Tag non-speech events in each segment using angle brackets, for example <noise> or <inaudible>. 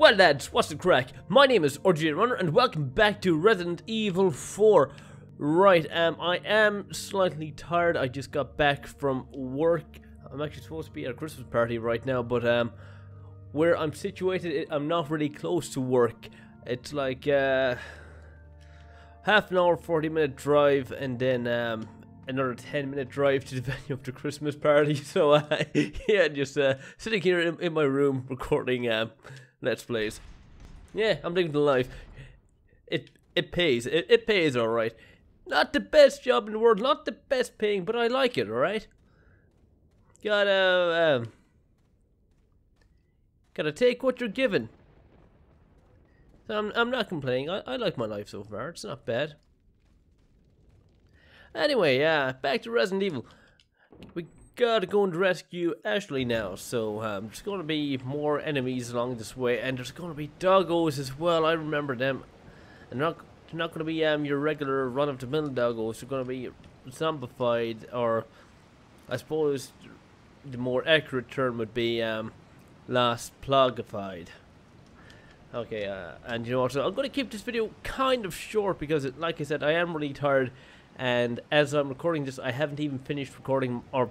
Well lads, what's the crack? My name is RJ Runner and welcome back to Resident Evil 4. Right, um, I am slightly tired. I just got back from work. I'm actually supposed to be at a Christmas party right now, but um, where I'm situated, I'm not really close to work. It's like uh, half an hour, 40 minute drive, and then um, another 10 minute drive to the <laughs> venue of the Christmas party. <laughs> So, uh, <laughs> yeah, just uh, sitting here in, in my room recording um, Let's Plays. Yeah, I'm living the life. It it pays. It, it pays alright. Not the best job in the world, not the best paying, but I like it, alright? Gotta, um, gotta take what you're given. So I'm, I'm not complaining. I, I like my life so far. It's not bad. Anyway, yeah, back to Resident Evil. We gotta go and rescue Ashley now, so um, there's gonna be more enemies along this way, and there's gonna be doggos as well. I remember them. And they're not, they're not gonna be um your regular run-of-the-mill doggos. They're gonna be zombified, or I suppose the more accurate term would be um last plogified. Okay, uh, and you know what? So I'm gonna keep this video kind of short because, it, like I said, I am really tired. And as I'm recording this, I haven't even finished recording or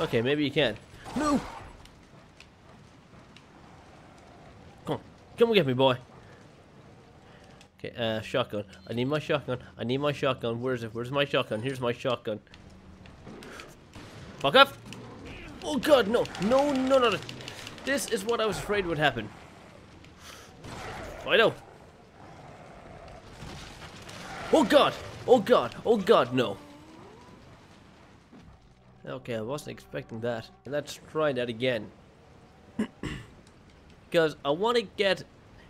Okay, maybe you can. No! Come on. Come and get me, boy. Okay, uh, shotgun. I need my shotgun. I need my shotgun. Where is it? Where's my shotgun? Here's my shotgun. Fuck up! Oh god, no. no! No, no, no! This is what I was afraid would happen. I know. Oh god! Oh god! Oh god, no! Okay, I wasn't expecting that. Let's try that again. <clears throat> because I want to get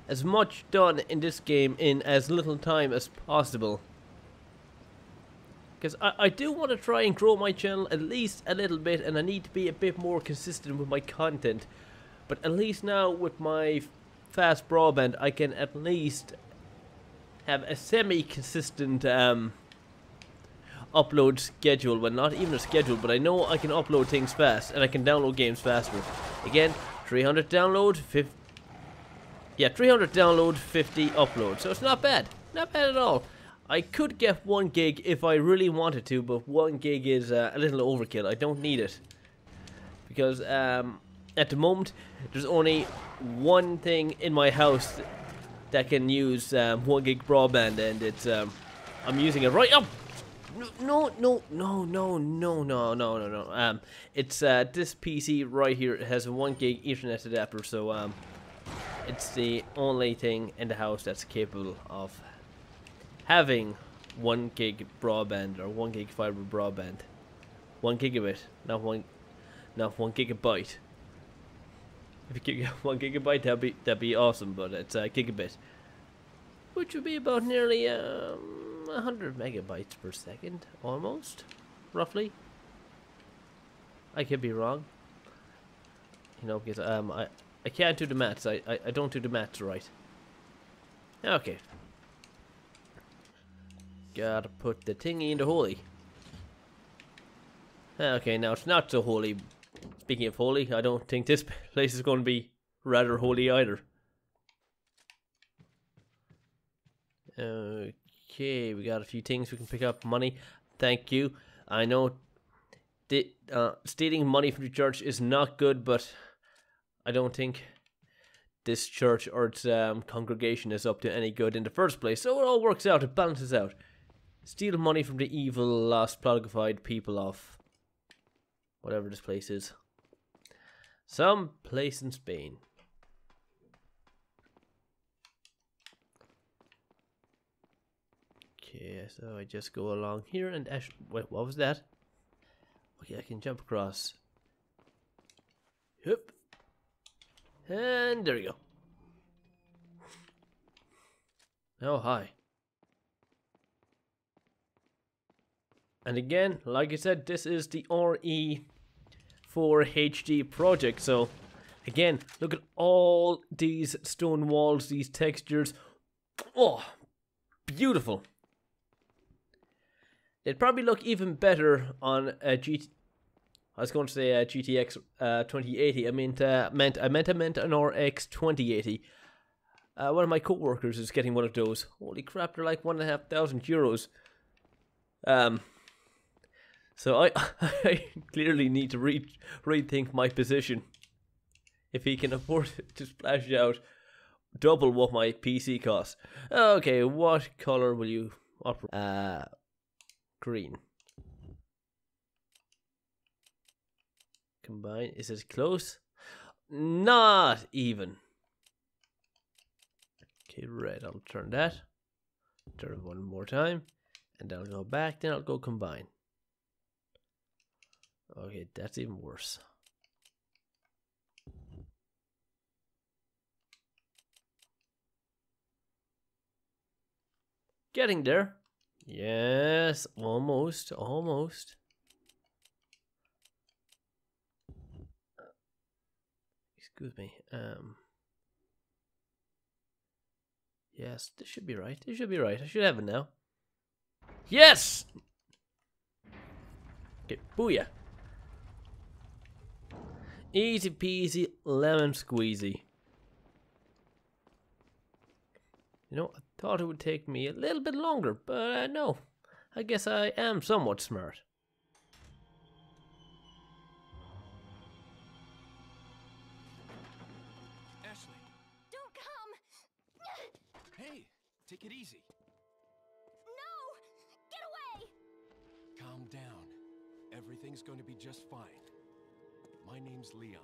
as much done in this game in as little time as possible. Because I, I do want to try and grow my channel at least a little bit and I need to be a bit more consistent with my content. But at least now with my fast broadband I can at least have a semi-consistent um, upload schedule. Well, not even a schedule, but I know I can upload things fast and I can download games faster. Again, 300 download, 50... Yeah, 300 download, 50 upload. So it's not bad. Not bad at all. I could get 1 gig if I really wanted to, but 1 gig is uh, a little overkill. I don't need it. Because um, at the moment, there's only one thing in my house that can use um, 1 gig broadband, and it's um, I'm using it right up. No, no, no, no, no, no, no, no, no. Um, it's uh, this PC right here. It has a 1 gig Ethernet adapter, so um, it's the only thing in the house that's capable of having 1 gig broadband or 1 gig fiber broadband. 1 gigabit, not 1, not 1 gigabyte. If you get <laughs> 1 gigabyte, that'd be, that'd be awesome, but it's a gigabit. Which would be about nearly, um, 100 megabytes per second, almost, roughly. I could be wrong. You know, because um, I, I can't do the maths. I, I, I don't do the maths right. Okay. Gotta put the thingy in the holy. Okay, now it's not so holy. Speaking of holy, I don't think this <laughs> place is going to be rather holy either. Okay, we got a few things we can pick up. Money, thank you. I know uh, stealing money from the church is not good, but I don't think this church or its um, congregation is up to any good in the first place. So it all works out, it balances out. Steal money from the evil, lost, plogified people of whatever this place is. Some place in Spain. Okay, so I just go along here and actually, wait, what was that? Okay, I can jump across. Yep. And there we go. Oh, hi. And again, like I said, this is the RE4 HD project. So, again, look at all these stone walls, these textures. Oh, beautiful. They'd probably look even better on a GT. I was going to say a GTX uh, 2080. I meant, uh, meant I meant I meant an RTX 2080. Uh, one of my co-workers is getting one of those. Holy crap! They're like one and a half thousand euros. Um, so I, <laughs> I clearly need to re rethink my position. If he can afford <laughs> to splash out double what my PC costs. Okay, what color will you operate? Uh, green. Combine. Is it close? Not even. Okay, red. I'll turn that. Turn it one more time. And I'll go back. Then I'll go combine. Okay, that's even worse. Getting there. Yes, almost, almost. Excuse me. Um. Yes, this should be right. This should be right. I should have it now. Yes! Okay, booyah. Easy peasy, lemon squeezy. You know, thought it would take me a little bit longer, but uh, no. I guess I am somewhat smart. Ashley, Don't come! hey, take it easy. No! Get away! Calm down. Everything's going to be just fine. My name's Leon.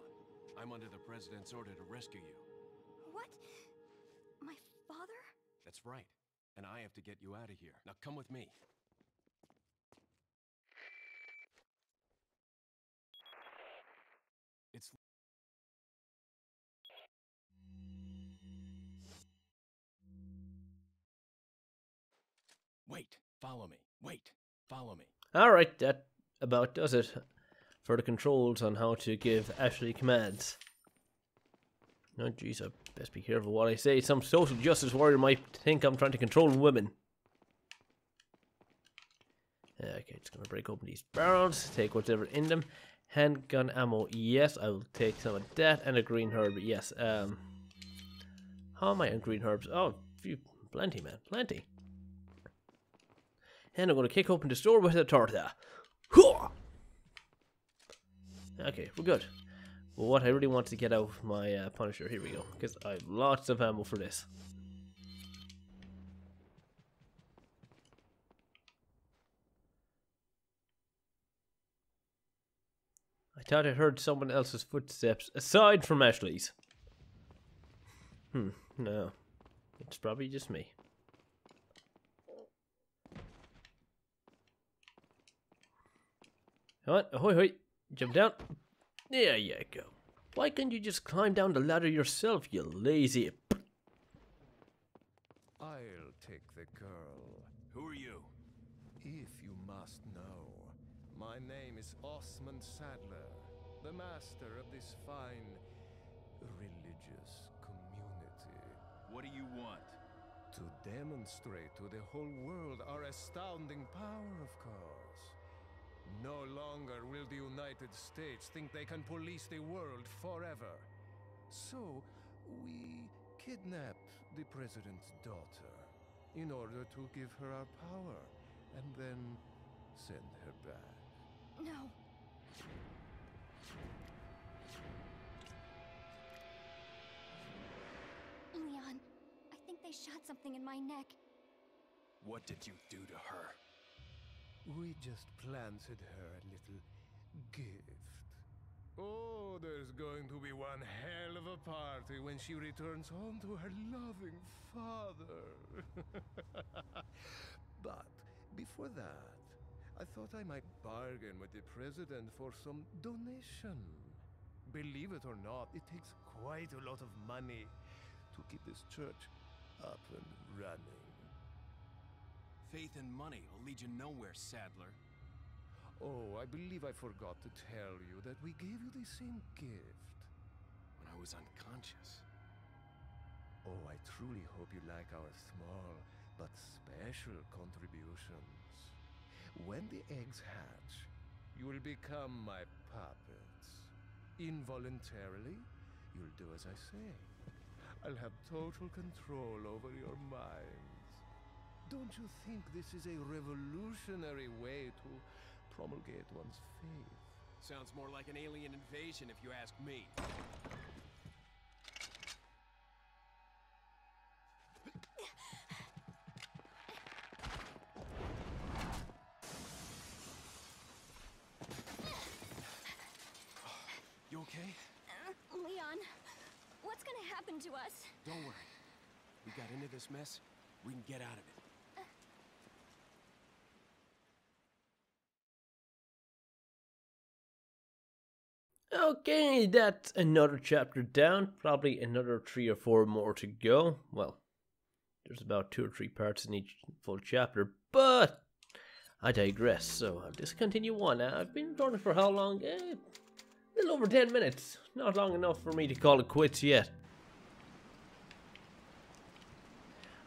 I'm under the President's order to rescue you. What? My father? That's right. And I have to get you out of here. Now come with me. It's Wait, follow me. Wait, follow me. Alright, that about does it for the controls on how to give Ashley commands. Oh jeez, I best be careful what I say. Some social justice warrior might think I'm trying to control women. Okay, just gonna break open these barrels, take whatever in them. Handgun ammo, yes, I will take some of that, and a green herb, yes. Um, how am I on green herbs? Oh, plenty, man, plenty. And I'm gonna kick open the store with a torta. Okay, we're good. Well, what I really want to get out of my uh, Punisher, here we go, because I have lots of ammo for this. I thought I heard someone else's footsteps aside from Ashley's. Hmm, no. It's probably just me. What? Ahoy, hoy. Jump down. There you go. Why can't you just climb down the ladder yourself, you lazy... I'll take the girl, Who are you? if you must know. My name is Osmund Saddler, the master of this fine religious community. What do you want? To demonstrate to the whole world our astounding power, of course. No longer will the United States think they can police the world forever. So, we kidnap the president's daughter in order to give her our power and then send her back. No. Leon, I think they shot something in my neck. What did you do to her? We just planted her a little gift. Oh, there's going to be one hell of a party when she returns home to her loving father. <laughs> but before that, I thought I might bargain with the president for some donation. Believe it or not, it takes quite a lot of money to keep this church up and running. Faith and money will lead you nowhere, Saddler. Oh, I believe I forgot to tell you that we gave you the same gift. When I was unconscious. Oh, I truly hope you like our small but special contributions. When the eggs hatch, you will become my puppets. Involuntarily, you'll do as I say. I'll have total control over your minds. Don't you think this is a revolutionary way to promulgate one's faith? Sounds more like an alien invasion if you ask me. <sighs> You okay? Uh, Leon, what's gonna happen to us? Don't worry. We got into this mess. We can get out of it. Okay, that's another chapter down. Probably another three or four more to go. Well, there's about two or three parts in each full chapter, but I digress. So I'll just continue on. I've been running for how long? Eh, a little over 10 minutes. Not long enough for me to call it quits yet.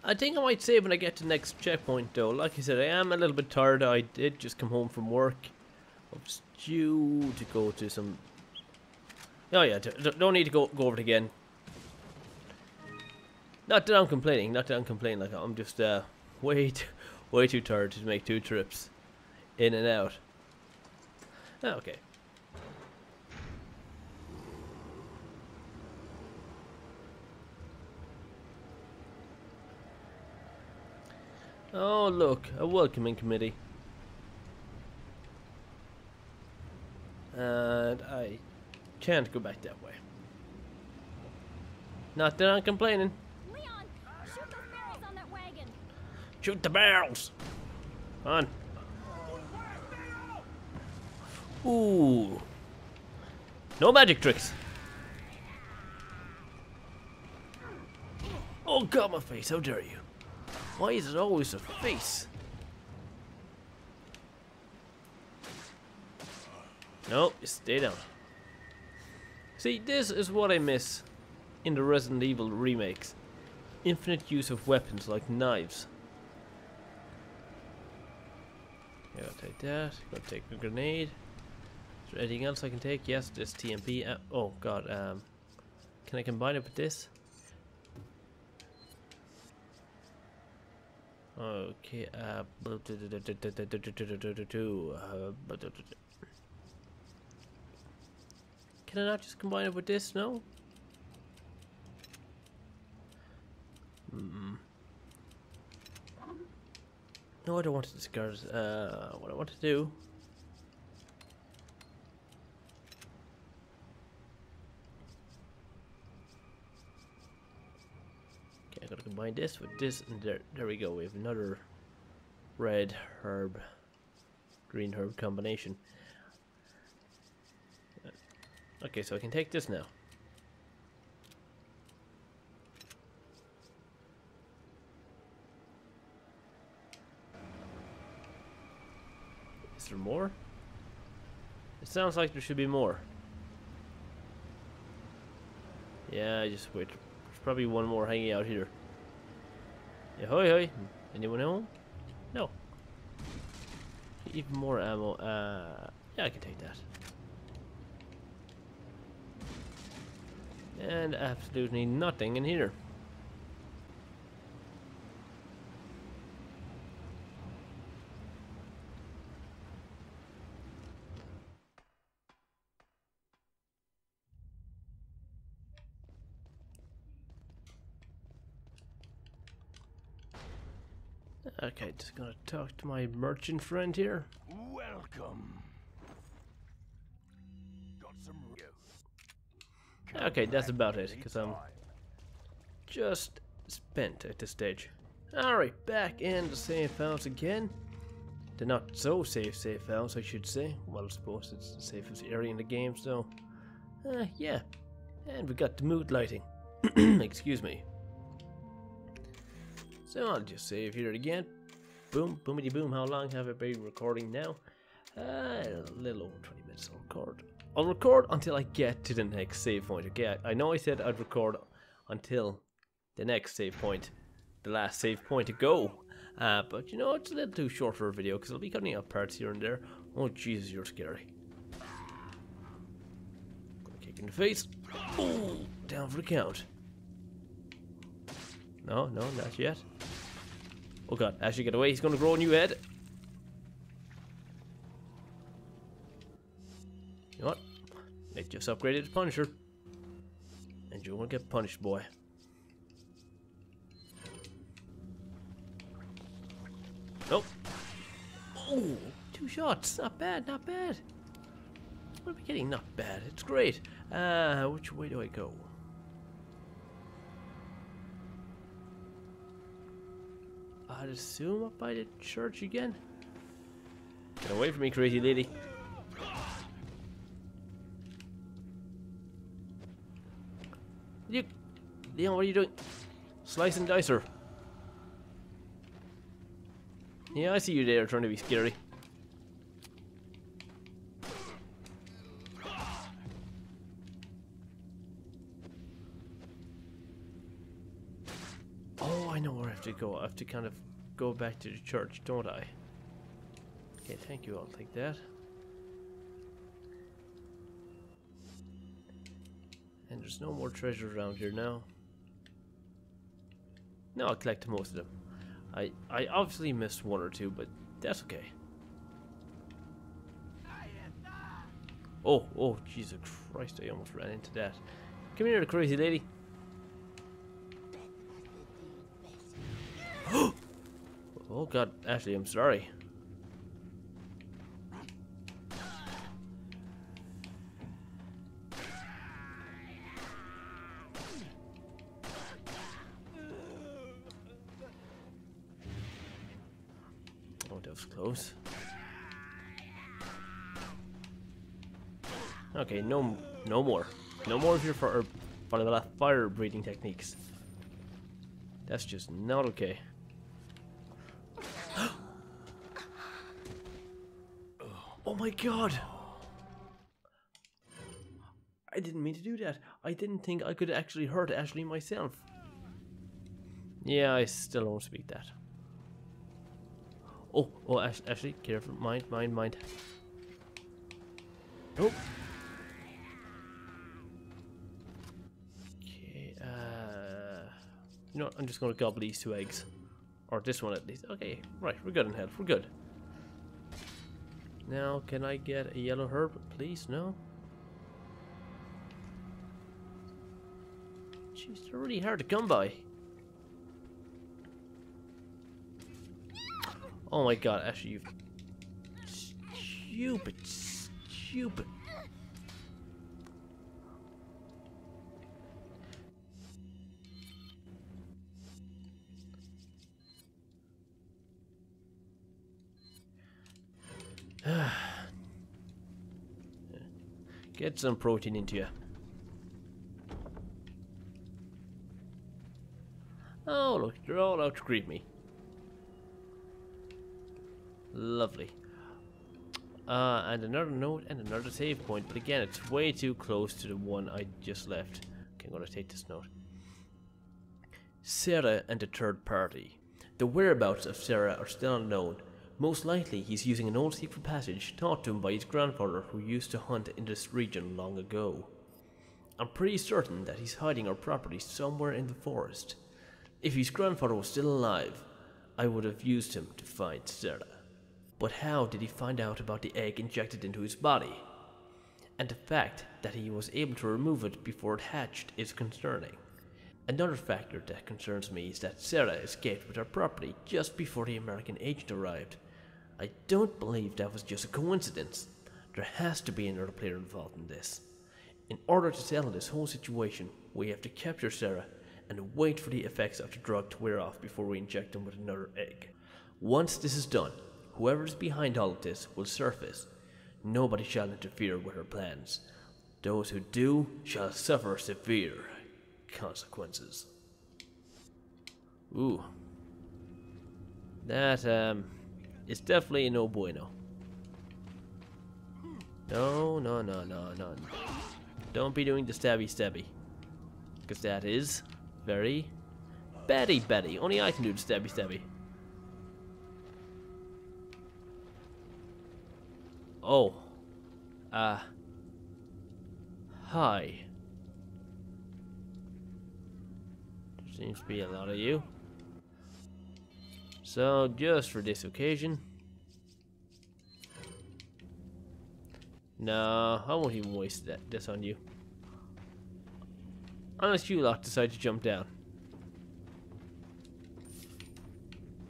I think I might save when I get to the next checkpoint though. Like I said, I am a little bit tired. I did just come home from work. I was due to go to some... Oh yeah, don't need to go, go over it again. Not that I'm complaining, not that I'm complaining. Like I'm just uh, <laughs> way, too, way too tired to make two trips in and out. Ah, Okay. Oh, look, a welcoming committee. And I can't go back that way. Not that I'm complaining. Leon, shoot those barrels on that wagon. Shoot the barrels! On. Ooh. No magic tricks. Oh god, my face, how dare you? Why is it always a face? No, stay down. See, this is what I miss in the Resident Evil remakes. Infinite use of weapons like knives. Yeah, I'll take that. Gonna take a grenade. Is there anything else I can take? Yes, this TMP. Uh, oh god, um, can I combine it with this? Okay, uh, can I not just combine it with this? No? Mm. No, I don't want to discard. Uh, what I want to do. Okay, I gotta combine this with this, and there, there we go. We have another red herb, green herb combination. Okay, so I can take this now. Is there more? It sounds like there should be more. Yeah, I just wait. There's probably one more hanging out here. Yeah, hoi hoi. Anyone home? No. Even more ammo. Uh, yeah, I can take that. And absolutely nothing in here. Okay, just gonna talk to my merchant friend here. Okay, that's about it, because I'm just spent at this stage. Alright, back in the safe house again. The not so safe safe house, I should say. Well, I suppose it's the safest area in the game, so... Uh, yeah. And we got the mood lighting. <clears throat> Excuse me. So I'll just save here again. Boom, boomity boom. How long have I been recording now? Uh, a little over 20 minutes. I'll record. I'll record until I get to the next save point. Okay, I, I know I said I'd record until the next save point, the last save point to go. Uh, but you know, it's a little too short for a video because I'll be cutting out parts here and there. Oh, Jesus, you're scary. Kick in the face. Oh, down for the count. No, no, not yet. Oh god, Ashley, get away. He's gonna grow a new head. Just upgraded to Punisher. And you won't get punished, boy. Nope. Oh, two shots. Not bad, not bad. What are we getting? Not bad. It's great. Uh, which way do I go? I'd assume up by the church again. Get away from me, crazy lady. You, Leon, what are you doing? Slice and dicer. Yeah, I see you there trying to be scary. Oh, I know where I have to go. I have to kind of go back to the church, don't I? Okay, thank you. I'll take that. And there's no more treasure around here now. No, I'll collect most of them. I, I obviously missed one or two, but that's okay. Oh, oh, Jesus Christ, I almost ran into that. Come here, crazy lady. <gasps> oh god, Ashley, I'm sorry. Oh, that was close. Okay, no, more. No more of your fire, er, fire breathing techniques. That's just not okay. <gasps> oh my god! I didn't mean to do that. I didn't think I could actually hurt Ashley myself. Yeah, I still don't speak that. Oh, oh, Ash Ashley, careful. Mind, mind, mind. Nope. Okay, You know what, I'm just gonna gobble these two eggs. Or this one at least. Okay, right, we're good in health, we're good. Now, can I get a yellow herb, please? No? Jeez, they're really hard to come by. Oh my god, actually, you stupid, stupid. Get some protein into you. Oh, look, they're all out to greet me. Lovely. Uh, and another note and another save point, but again, it's way too close to the one I just left. Okay, I'm gonna take this note. Sera and the third party. The whereabouts of Sera are still unknown. Most likely, he's using an old secret passage taught to him by his grandfather who used to hunt in this region long ago. I'm pretty certain that he's hiding our property somewhere in the forest. If his grandfather was still alive, I would have used him to find Sera. But how did he find out about the egg injected into his body? And the fact that he was able to remove it before it hatched is concerning. Another factor that concerns me is that Sera escaped with her property just before the American agent arrived. I don't believe that was just a coincidence. There has to be another player involved in this. In order to settle this whole situation, we have to capture Sera and wait for the effects of the drug to wear off before we inject him with another egg. Once this is done, whoever is behind all of this will surface. Nobody shall interfere with her plans. Those who do shall suffer severe consequences. Ooh. That um, is definitely no bueno. No, no, no, no, no. Don't be doing the stabby stabby. Because that is very Betty Betty. Only I can do the stabby stabby. Oh. Uh. Hi. There seems to be a lot of you. So, just for this occasion. No, I won't even waste that this on you. Unless you lot decide to jump down.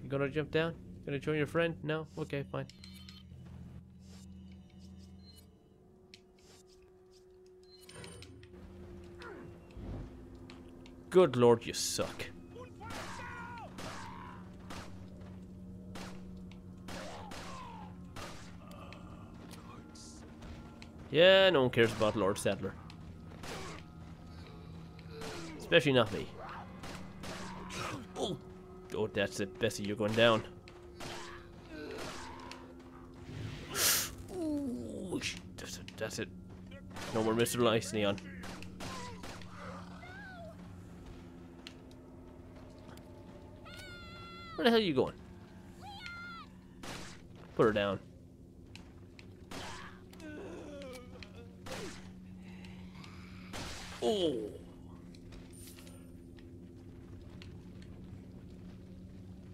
You gonna jump down? Gonna join your friend? No? Okay, fine. Good lord, you suck. Yeah, no one cares about Lord Saddler. Especially not me. Oh, oh that's it, Bessie, you're going down. Ooh, that's it, that's it. No more Mr. Lice, Neon. Where the hell are you going? Put her down.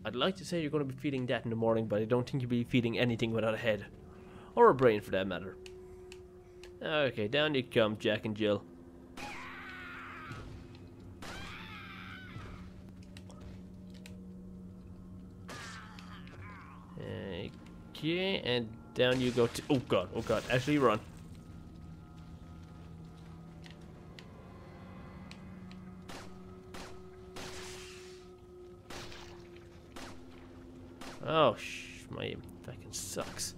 I'd like to say you're going to be feeding that in the morning, but I don't think you'll be feeding anything without a head. Or a brain, for that matter. Okay, down you come, Jack and Jill. Okay, and down you go to... Oh god, oh god, actually run. Oh, sh my aim fucking sucks.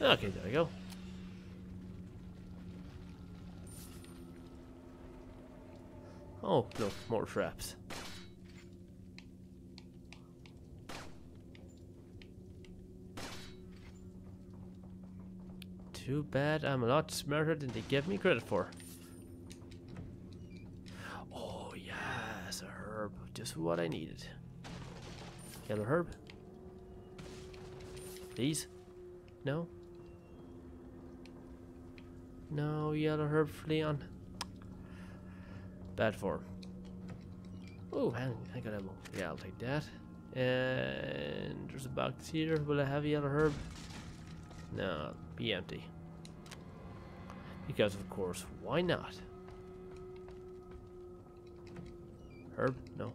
Okay, there we go. Oh, no, more traps. Too bad I'm a lot smarter than they give me credit for. Oh, yes, a herb. Just what I needed. Yellow herb? These? No? No yellow herb for Leon. Bad form. Oh, hang, I got ammo. Yeah, I'll take that. And there's a box here. Will I have yellow herb? No, be empty. Because of course, why not? Herb? No.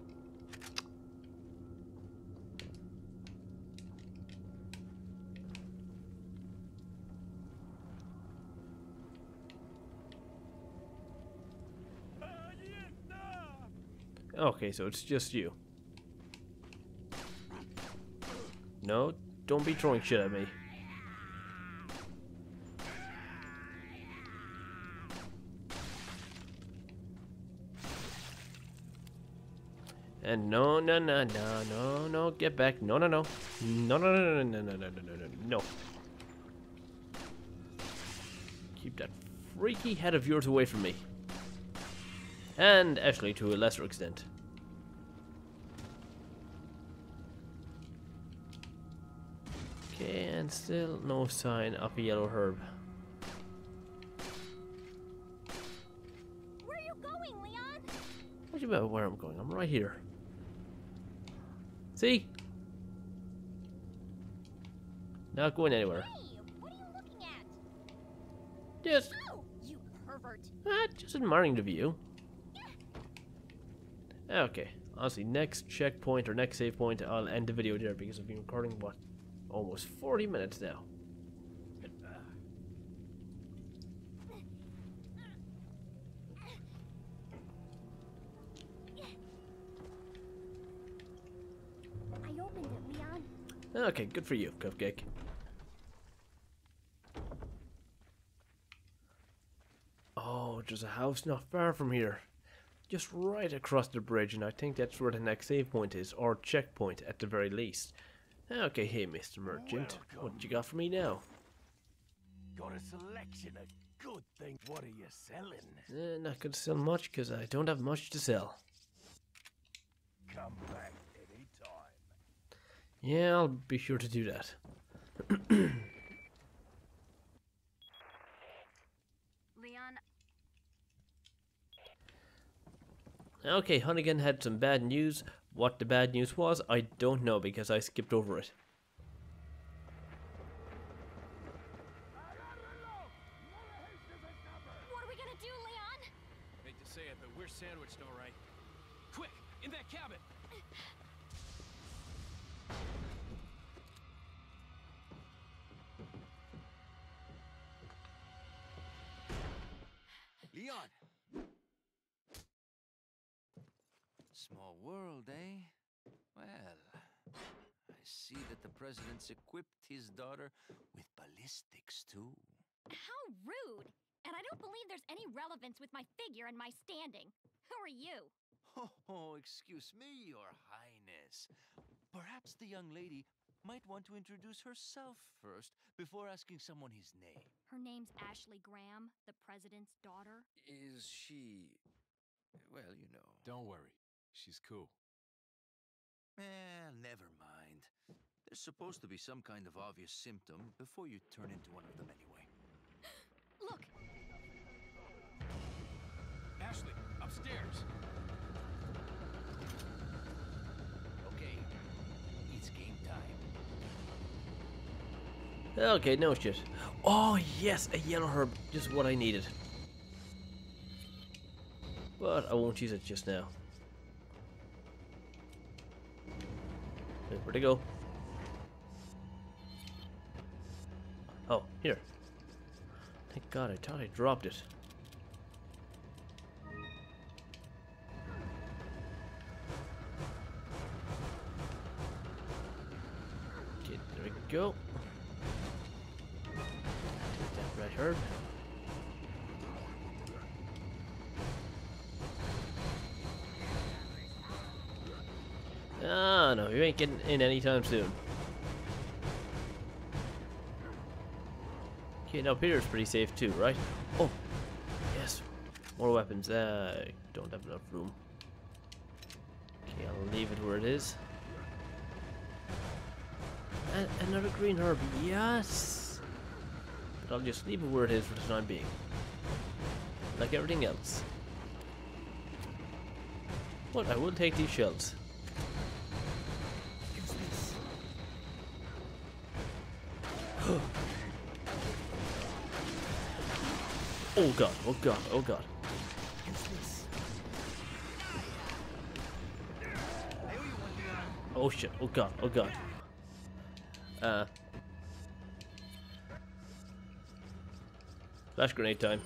Okay, so it's just you. No, don't be throwing shit at me. And no, no, no, no, no, no, get back. No, no, no. No, no, no, no, no, no, no, no, no, no, no. Keep that freaky head of yours away from me. And Ashley to a lesser extent. Okay, and still no sign of a yellow herb. Where are you going, Leon? What do you mean where I'm going? I'm right here. See? Not going anywhere. Hey, what are you looking at? Just, Oh, you pervert. ah, just admiring the view. Okay, honestly, next checkpoint or next save point, I'll end the video there because I've been recording, what, almost 40 minutes now. It, Okay, good for you, Cupcake. Oh, there's a house not far from here. just right across the bridge, and I think that's where the next save point is, or checkpoint at the very least. Okay, hey, Mr. Merchant, what you got for me now? Got a selection of good things. What are you selling? Eh, not gonna sell much, because I don't have much to sell. Come back any time. Yeah, I'll be sure to do that. <coughs> Leon, Okay, Hunnigan had some bad news. What the bad news was, I don't know because I skipped over it. World, eh? Well, I see that the president's equipped his daughter with ballistics, too. How rude! And I don't believe there's any relevance with my figure and my standing. Who are you? <laughs> Oh, excuse me, Your Highness. Perhaps the young lady might want to introduce herself first before asking someone his name. Her name's Ashley Graham, the president's daughter. Is she. Well, you know. Don't worry, she's cool. Eh, never mind. There's supposed to be some kind of obvious symptom before you turn into one of them anyway. <gasps> Look, Ashley, upstairs! Okay, it's game time. Okay, no shit. Oh, yes, a yellow herb. Just what I needed. But I won't use it just now. Where'd it go? Oh, here. Thank God, I thought I dropped it. Okay, there we go. Take that red herb. No, you ain't getting in anytime soon. Okay, now Peter's pretty safe too, right? Oh, yes, more weapons. Uh, I don't have enough room. Okay, I'll leave it where it is. And another green herb, yes! But I'll just leave it where it is for the time being. Like everything else. But I will take these shells. Oh god, oh god, oh god. Oh shit, oh god, oh god. Uh. Flash grenade time.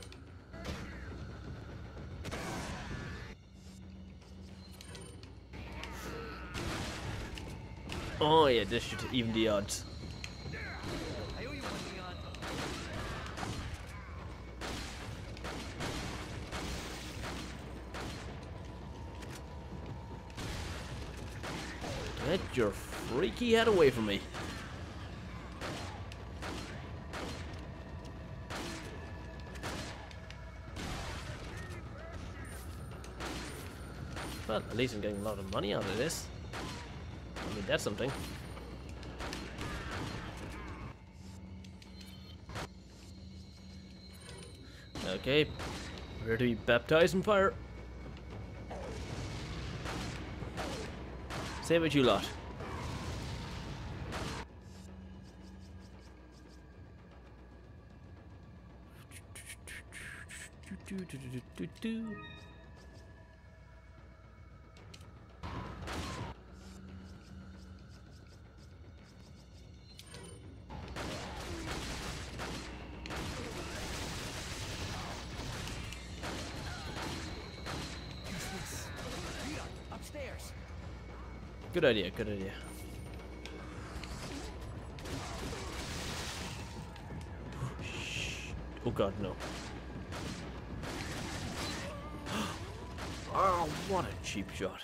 Oh yeah, this should even the odds. Your freaky head away from me. Well, at least I'm getting a lot of money out of this. I mean, that's something. Okay, we're to be baptized in fire. Save it, you lot. Upstairs! Good idea, good idea. Oh god, no. What a cheap shot.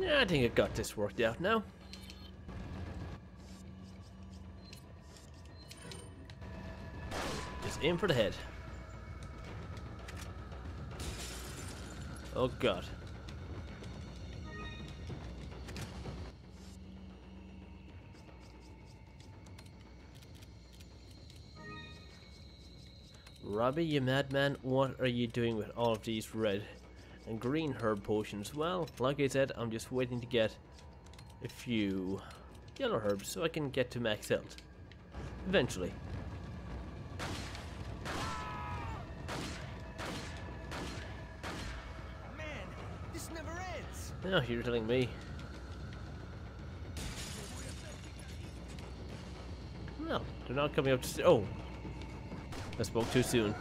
I think I got this worked out now. Just aim for the head. Oh god. Robbie, you madman, what are you doing with all of these red and green herb potions? Well, like I said, I'm just waiting to get a few yellow herbs so I can get to max health. Eventually. Now you're telling me. No, they're not coming up to. Oh, I spoke too soon.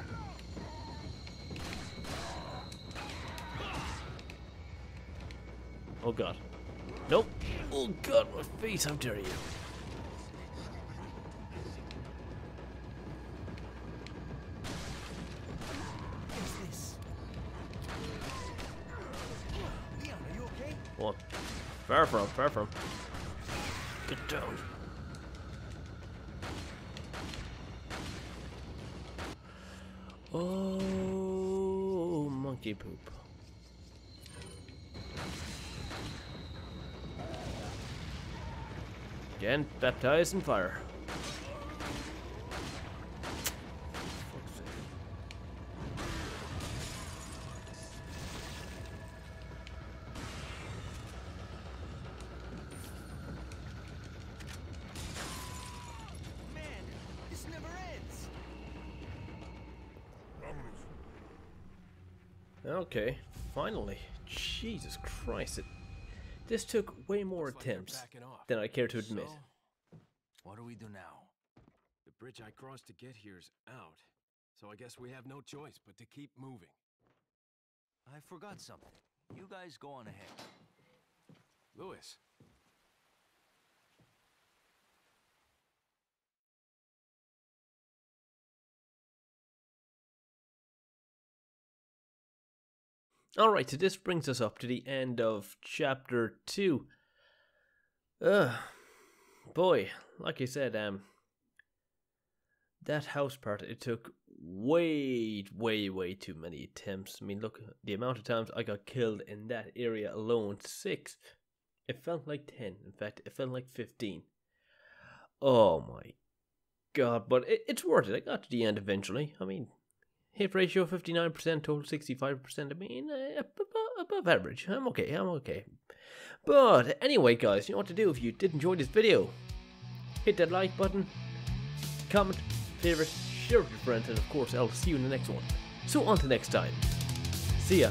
Oh god. Nope. Oh god, my face! How dare you? Far from. Get down. Oh, monkey poop. Again, baptized in fire. Jesus Christ, it, this took way more Looks attempts than I care to admit. So, what do we do now? The bridge I crossed to get here's out. So I guess we have no choice but to keep moving. I forgot something. You guys go on ahead. Luis, Alright, so this brings us up to the end of chapter 2. Uh, boy, like I said, um, that house part, it took way, way, way too many attempts. I mean, look, the amount of times I got killed in that area alone, six. It felt like 10. In fact, it felt like 15. Oh my god, but it, it's worth it. I got to the end eventually. I mean, hit ratio 59%, total 65%. I mean, uh, above, above average. I'm okay, I'm okay. But anyway, guys, you know what to do if you did enjoy this video. Hit that like button, comment, favorite, share with your friends, and of course, I'll see you in the next one. So, on to next time. See ya.